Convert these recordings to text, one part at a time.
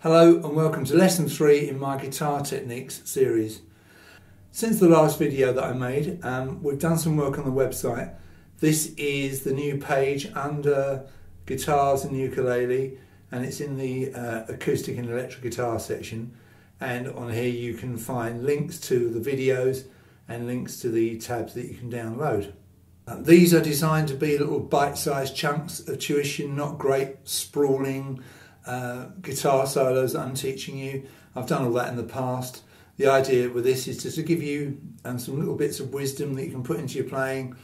Hello and welcome to lesson 3 in my guitar techniques series. Since the last video that I made, um, we've done some work on the website. This is the new page under guitars and ukulele and it's in the uh, acoustic and electric guitar section and on here you can find links to the videos and links to the tabs that you can download. Uh, these are designed to be little bite-sized chunks of tuition, not great sprawling uh, guitar solos that I'm teaching you. I've done all that in the past. The idea with this is just to give you um, some little bits of wisdom that you can put into your playing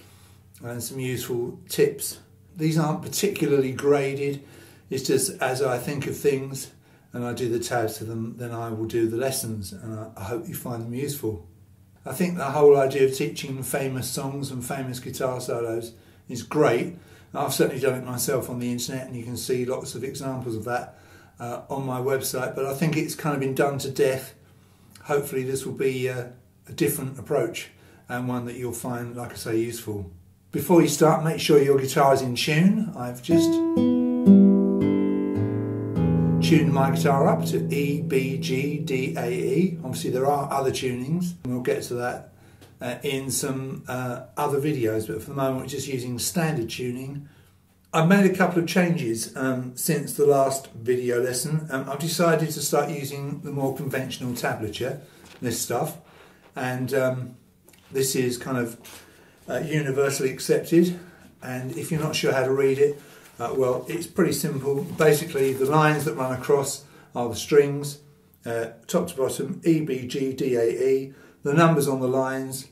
and some useful tips. These aren't particularly graded, it's just as I think of things and I do the tabs to them, then I will do the lessons and I, I hope you find them useful. I think the whole idea of teaching famous songs and famous guitar solos is great. I've certainly done it myself on the internet and you can see lots of examples of that uh, on my website, but I think it's kind of been done to death. Hopefully this will be uh, a different approach and one that you'll find, like I say, useful. Before you start, make sure your guitar is in tune. I've just tuned my guitar up to E, B, G, D, A, E. Obviously there are other tunings, and we'll get to that uh, in some uh, other videos, but for the moment we're just using standard tuning. I've made a couple of changes um, since the last video lesson. Um, I've decided to start using the more conventional tablature, this stuff, and um, this is kind of uh, universally accepted. And if you're not sure how to read it, uh, well, it's pretty simple. Basically, the lines that run across are the strings, uh, top to bottom, E, B, G, D, A, E. The numbers on the lines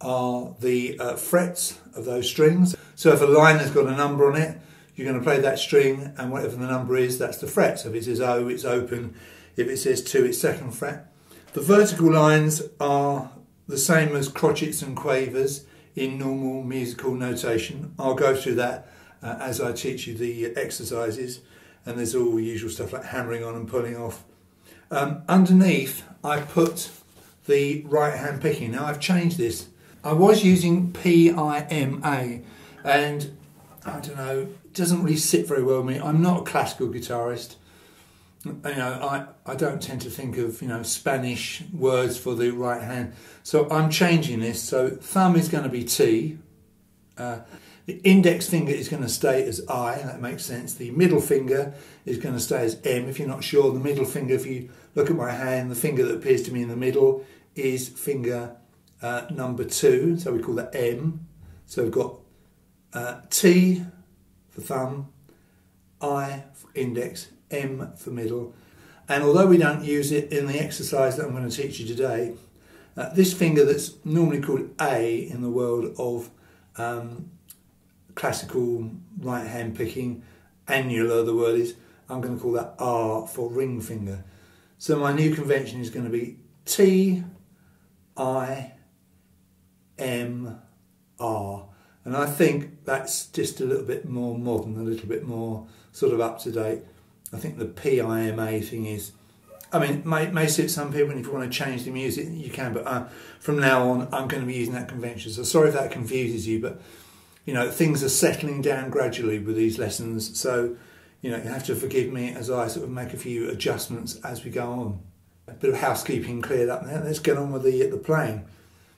are the uh, frets of those strings. So if a line has got a number on it, you're going to play that string, and whatever the number is, that's the fret. So if it says O, it's open. If it says 2, it's second fret. The vertical lines are the same as crotchets and quavers in normal musical notation. I'll go through that uh, as I teach you the exercises and there's all the usual stuff like hammering on and pulling off. Um, underneath I put the right hand picking. Now I've changed this. I was using PIMA and I don't know, doesn't really sit very well with me. I'm not a classical guitarist. You know, I, I don't tend to think of, you know, Spanish words for the right hand. So I'm changing this. So thumb is going to be T. Uh, the index finger is going to stay as I, that makes sense. The middle finger is going to stay as M. If you're not sure, the middle finger, if you look at my hand, the finger that appears to me in the middle is finger uh, number two, so we call that M. So we've got uh, T for thumb, I for index, M for middle. And although we don't use it in the exercise that I'm going to teach you today, uh, this finger that's normally called A in the world of um, classical right hand picking, annular the word is, I'm going to call that R for ring finger. So my new convention is going to be T, I, M, R. And I think that's just a little bit more modern, a little bit more sort of up to date. I think the PIMA thing is, I mean, it may, may suit some people, and if you want to change the music, you can, but uh, from now on, I'm going to be using that convention. So sorry if that confuses you, but you know, things are settling down gradually with these lessons. So, you know, you have to forgive me as I sort of make a few adjustments as we go on. A bit of housekeeping cleared up there. Let's get on with the, the playing.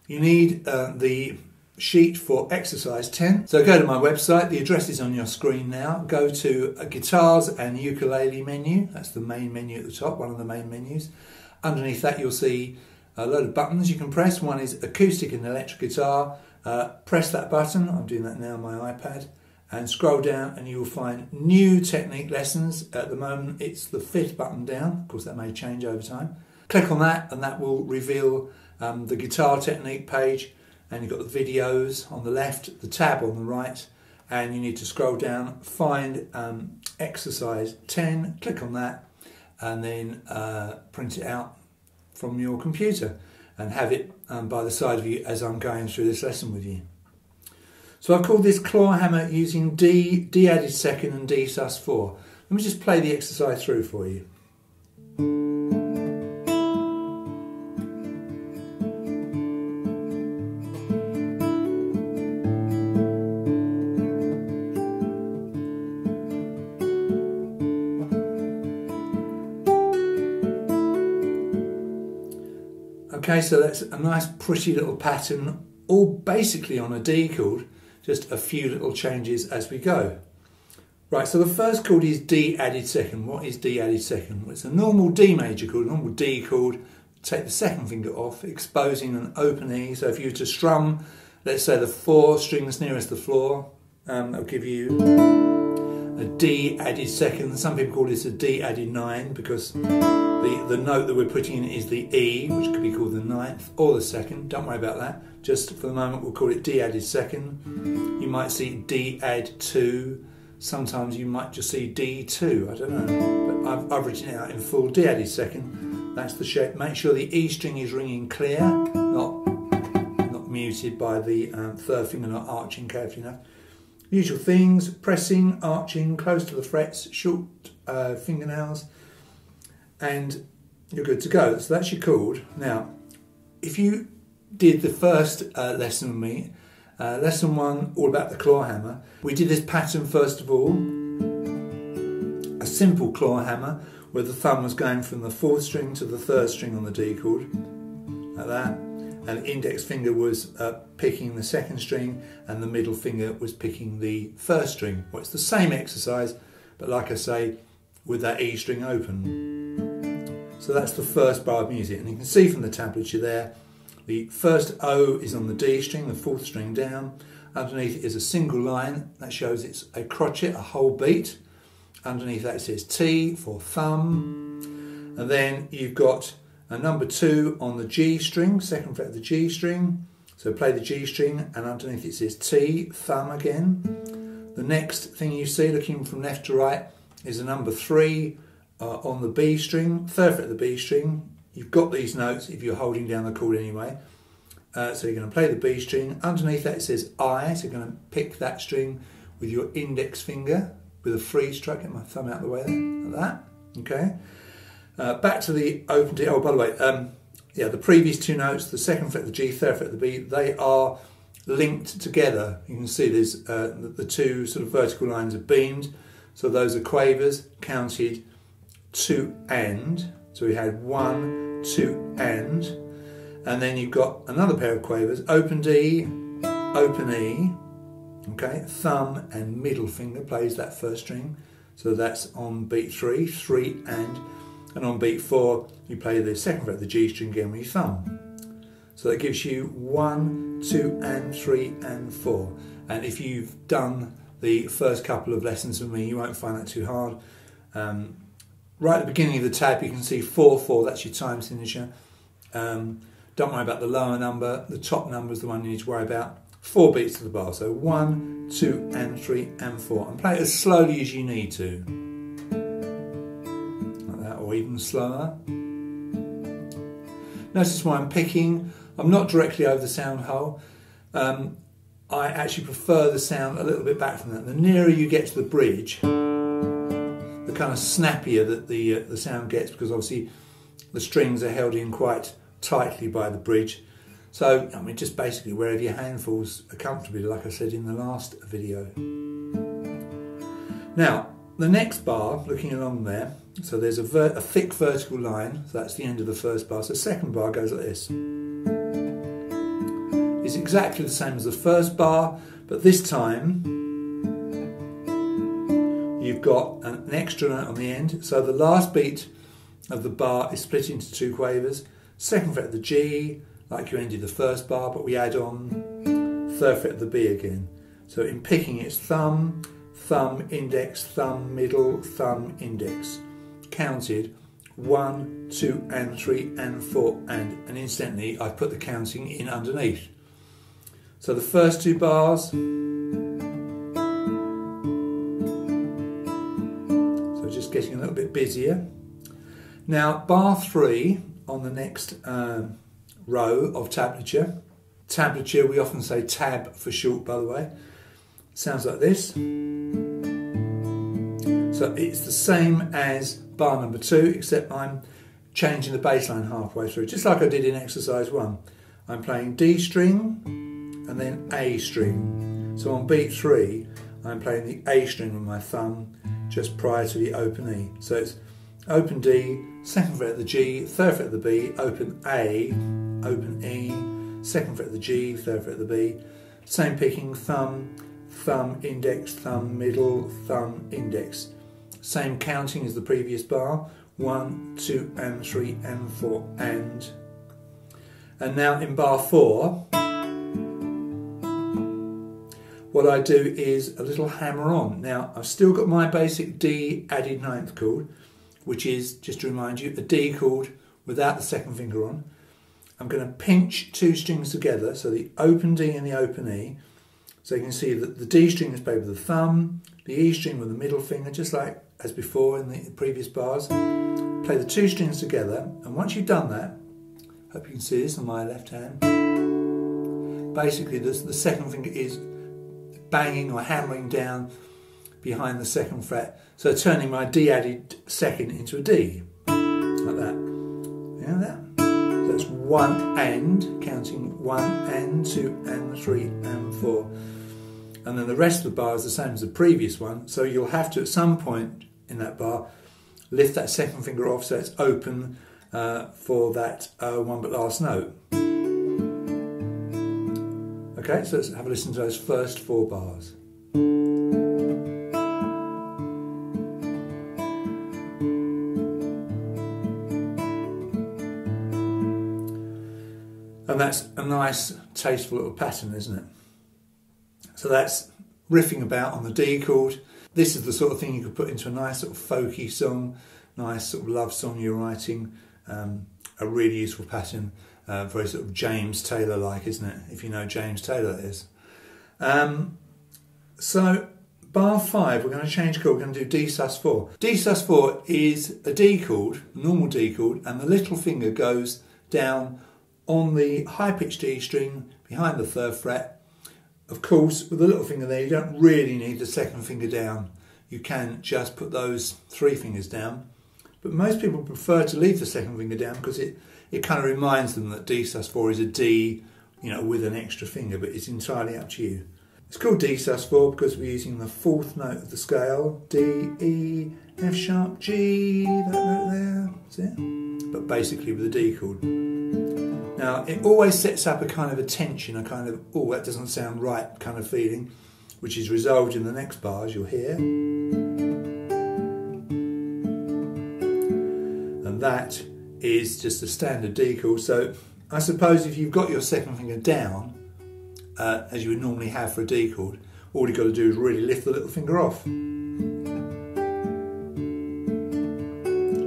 You need uh, the sheet for exercise 10. So go to my website, the address is on your screen now. Go to a guitars and ukulele menu, that's the main menu at the top, one of the main menus. Underneath that you'll see a load of buttons you can press. One is acoustic and electric guitar, uh, press that button, I'm doing that now on my iPad, and scroll down and you will find new technique lessons. At the moment it's the fifth button down, of course that may change over time. Click on that and that will reveal um, the guitar technique page and you've got the videos on the left, the tab on the right, and you need to scroll down, find um, exercise 10, click on that, and then uh, print it out from your computer and have it um, by the side of you as I'm going through this lesson with you. So I've called this claw hammer using D, D added second and D sus4. Let me just play the exercise through for you. Okay, so that's a nice pretty little pattern, all basically on a D chord just a few little changes as we go. Right, so the first chord is D added second. What is D added second? Well, it's a normal D major chord, a normal D chord. Take the second finger off, exposing an open E. So if you were to strum, let's say the four strings nearest the floor, um, that'll give you a D added second. Some people call this a D added nine because the, the note that we're putting in is the E, which could be called the ninth or the second. Don't worry about that. Just for the moment, we'll call it D added second. You might see D add two. Sometimes you might just see D2. I don't know. But I've, I've written it out in full. D added second. That's the shape. Make sure the E string is ringing clear, not not muted by the um, third finger not arching carefully enough. Usual things, pressing, arching, close to the frets, short uh, fingernails, and you're good to go. So that's your chord. Now, if you did the first uh, lesson with me, uh, lesson one, all about the claw hammer, we did this pattern first of all, a simple claw hammer where the thumb was going from the fourth string to the third string on the D chord, like that and index finger was uh, picking the second string and the middle finger was picking the first string. Well, it's the same exercise, but like I say, with that E string open. So that's the first bar of music, and you can see from the tablature there, the first O is on the D string, the fourth string down. Underneath is a single line that shows it's a crotchet, a whole beat. Underneath that says T for thumb. And then you've got a number two on the G string, second fret of the G string. So play the G string and underneath it says T, thumb again. The next thing you see looking from left to right is a number three uh, on the B string, third fret of the B string. You've got these notes if you're holding down the chord anyway. Uh, so you're going to play the B string. Underneath that it says I, so you're going to pick that string with your index finger with a free stroke. Get my thumb out of the way there, like that. Okay. Uh, back to the open D. Oh, by the way, um, yeah, the previous two notes, the second fret, of the G, third fret, of the B, they are linked together. You can see there's uh, the, the, two sort of vertical lines are beamed. So those are quavers counted to and. So we had one, two, and. And then you've got another pair of quavers, open D, open E, okay, thumb and middle finger plays that first string. So that's on beat three, three and and on beat four you play the second fret the G string again with your thumb. So that gives you one, two and three and four. And if you've done the first couple of lessons with me you won't find that too hard. Um, right at the beginning of the tab you can see 4 4, that's your time signature. Um, don't worry about the lower number, the top number is the one you need to worry about. Four beats to the bar, so one, two, and three, and four. And play it as slowly as you need to Like that, or even slower. Notice why I'm picking. I'm not directly over the sound hole. Um, I actually prefer the sound a little bit back from that. The nearer you get to the bridge, the kind of snappier that the, uh, the sound gets because obviously the strings are held in quite tightly by the bridge. So, I mean, just basically wherever your hand falls comfortably, like I said in the last video. Now, the next bar, looking along there, so there's a, a, thick vertical line, so that's the end of the first bar. So the second bar goes like this. It's exactly the same as the first bar, but this time you've got an extra note on the end. So the last beat of the bar is split into two quavers. Second fret of the G, like you ended the first bar, but we add on third fret of the B again. So in picking it's thumb, thumb, index, thumb, middle, thumb, index counted one, two, and three, and four, and, and instantly I've put the counting in underneath. So the first two bars, little bit busier. Now bar three on the next um, row of tablature. Tablature, we often say tab for short by the way, sounds like this. So it's the same as bar number two, except I'm changing the bass line halfway through, just like I did in exercise one. I'm playing D string and then A string. So on beat three, I'm playing the A string with my thumb just prior to the open E. So it's open D, second fret of the G, third fret of the B, open A, open E, second fret of the G, third fret of the B. Same picking, thumb, thumb, index, thumb, middle, thumb, index. Same counting as the previous bar, one, two, and three, and four, and. And now in bar four, what I do is a little hammer on. Now I've still got my basic D added ninth chord, which is, just to remind you, a D chord without the second finger on. I'm going to pinch two strings together, so the open D and the open E. So you can see that the D string is played with the thumb, the E string with the middle finger, just like as before in the previous bars. Play the two strings together, and once you've done that, hope you can see this on my left hand, basically the, the second finger is banging or hammering down behind the second fret, so turning my D added second into a D, like that. You know that? that's one and, counting one and, two and, three and four. And then the rest of the bar is the same as the previous one, so you'll have to at some point in that bar lift that second finger off so it's open uh, for that uh, one but last note. Okay, so let's have a listen to those first four bars. And that's a nice, tasteful little pattern, isn't it? So that's riffing about on the D chord. This is the sort of thing you could put into a nice sort of folky song, nice sort of love song you're writing, um, a really useful pattern, uh, very sort of James Taylor like, isn't it? If you know James Taylor is. Um, so bar five, we're going to change chord, we're going to do D sus4. D sus4 is a D chord, normal D chord, and the little finger goes down on the high pitched D string behind the third fret. Of course, with the little finger there, you don't really need the second finger down. You can just put those three fingers down. But most people prefer to leave the second finger down because it, it kind of reminds them that D sus4 is a D, you know, with an extra finger, but it's entirely up to you. It's called D sus4 because we're using the fourth note of the scale, D, E, F sharp, G, that note there, see it? But basically with a D chord. Now, it always sets up a kind of a tension, a kind of, oh, that doesn't sound right kind of feeling, which is resolved in the next bars, you'll hear. And that is just a standard D chord. So I suppose if you've got your second finger down, uh, as you would normally have for a D chord, all you've got to do is really lift the little finger off.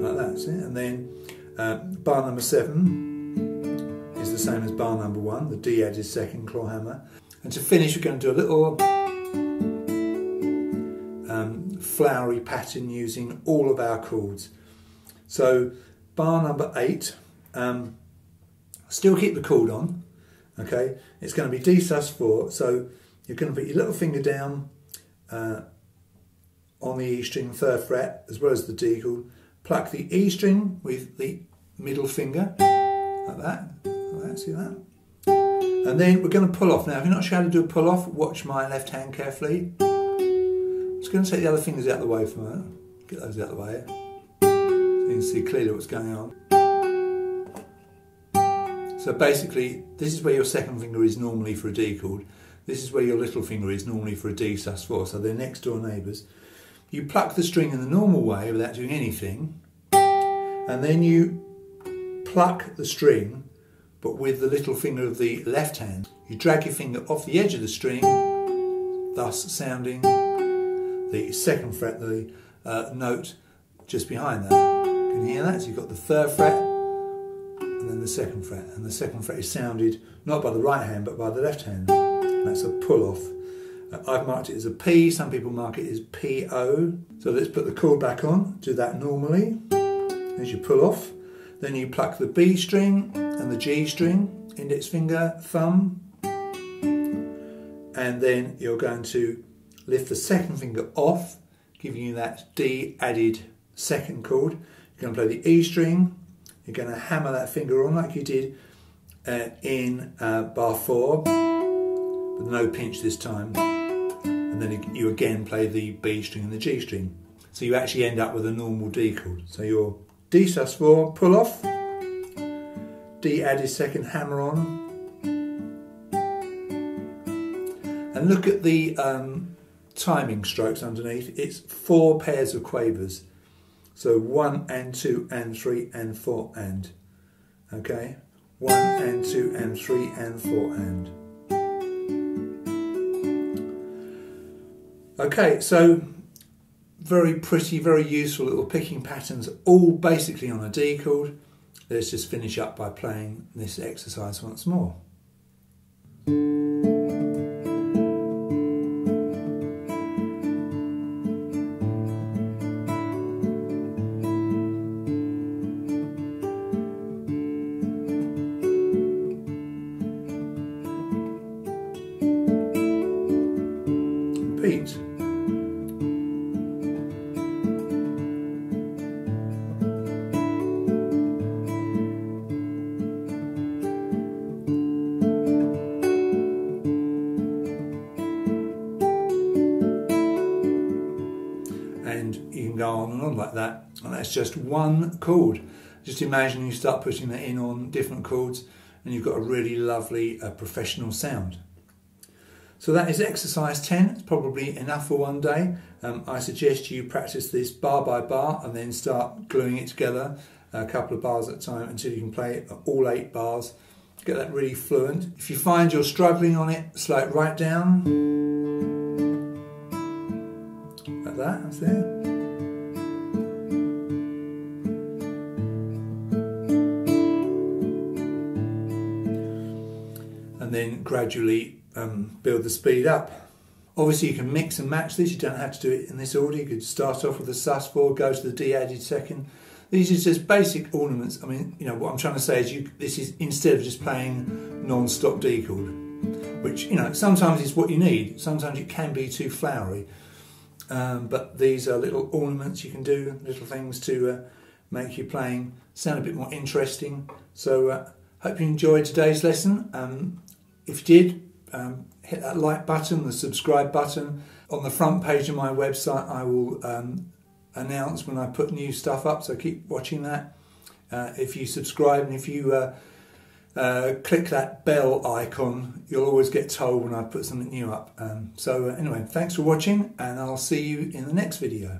Like that, see? And then uh, bar number seven, is the same as bar number one, the D added second claw hammer. And to finish, we're going to do a little um, flowery pattern using all of our chords. So bar number eight, um, still keep the chord on, okay? It's going to be D sus4, so you're going to put your little finger down uh, on the E string, third fret, as well as the D chord. Pluck the E string with the middle finger, like that that, see that? And then we're going to pull off. Now, if you're not sure how to do a pull off, watch my left hand carefully. I'm just going to take the other fingers out of the way for a moment. Get those out of the way. Can see clearly what's going on. So basically, this is where your second finger is normally for a D chord. This is where your little finger is normally for a D sus4. So they're next door neighbours. You pluck the string in the normal way without doing anything. And then you pluck the string but with the little finger of the left hand. You drag your finger off the edge of the string, thus sounding the second fret, the uh, note just behind that. Can you hear that? So you've got the third fret and then the second fret. And the second fret is sounded not by the right hand but by the left hand. And that's a pull off. Uh, I've marked it as a P, some people mark it as PO. So let's put the chord back on, do that normally. As you pull off, then you pluck the B string and the G string, index finger, thumb, and then you're going to lift the second finger off, giving you that D added second chord. You're going to play the E string, you're going to hammer that finger on like you did uh, in uh, bar four, with no pinch this time. And then you again play the B string and the G string. So you actually end up with a normal D chord. So you're D sus4, pull off, D added second hammer on. And look at the um, timing strokes underneath. It's four pairs of quavers. So one and two and three and four and. Okay? One and two and three and four and. Okay, so very pretty, very useful little picking patterns, all basically on a D chord. Let's just finish up by playing this exercise once more. Just one chord. Just imagine you start putting that in on different chords and you've got a really lovely uh, professional sound. So that is exercise 10. It's probably enough for one day. Um, I suggest you practice this bar by bar and then start gluing it together a couple of bars at a time until you can play all eight bars. Get that really fluent. If you find you're struggling on it, slow it right down. Like that, that's there. Gradually um, build the speed up. Obviously, you can mix and match this. You don't have to do it in this order. You could start off with the sus4, go to the D added second. These are just basic ornaments. I mean, you know, what I'm trying to say is, you this is instead of just playing non-stop D chord, which you know sometimes is what you need. Sometimes it can be too flowery. Um, but these are little ornaments you can do, little things to uh, make your playing sound a bit more interesting. So, uh, hope you enjoyed today's lesson. Um, if you did, um, hit that like button, the subscribe button. On the front page of my website, I will um, announce when I put new stuff up, so keep watching that. Uh, if you subscribe and if you uh, uh, click that bell icon, you'll always get told when I put something new up. Um, so, uh, anyway, thanks for watching, and I'll see you in the next video.